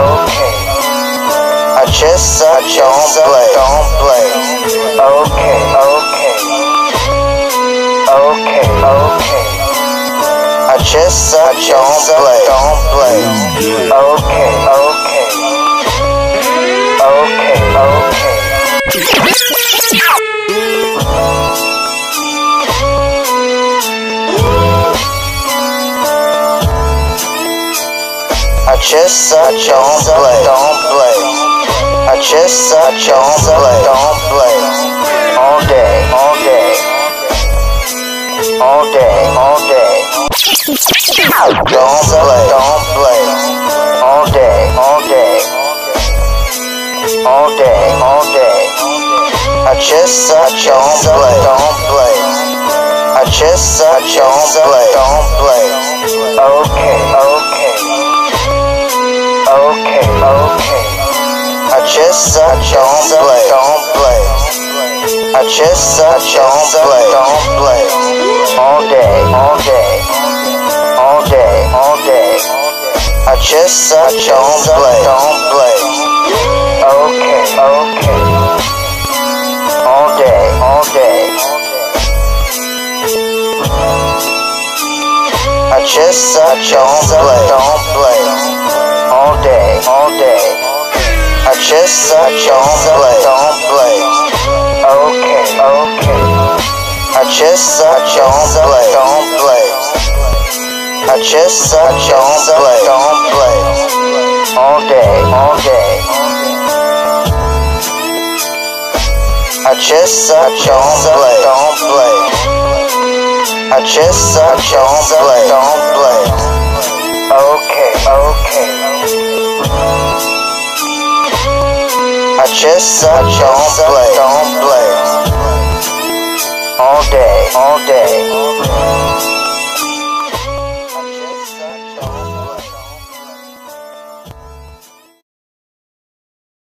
okay. I just suck, don't play, don't play. Okay, okay. Okay, okay. I just suck, don't play, don't play. Okay. Okay, I just suck, don't play, don't play. I just suck, don't play, don't play. All day, all day. All day, all day. Don't play, don't play. All day, all day. All day, all day. I just suck, don't play, don't play. I just suck, don't play, don't play. Okay, okay. Okay. I just suck, don't play, don't play. I just suck, don't play, don't play. All day, all day. All day, all day. I just suck, don't play, don't play. Okay, okay. All day, all day. I just suck, don't play, don't play just suck, don't play, don't play. Okay, okay. I just suck, don't play, play. I just suck, don't play, play. All day, all day. I just suck, don't play, play. I just suck, don't play, play. Okay, okay. I just suck, don't play, don't play. All day, all day.